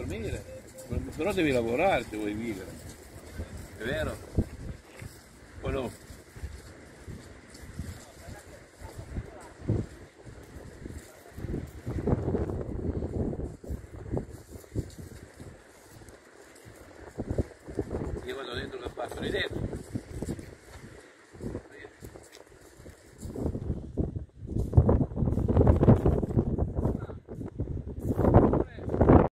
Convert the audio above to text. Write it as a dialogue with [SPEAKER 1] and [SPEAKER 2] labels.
[SPEAKER 1] dormire, però devi lavorare se vuoi vivere. È vero? O no? Io vado dentro che passo lì dentro.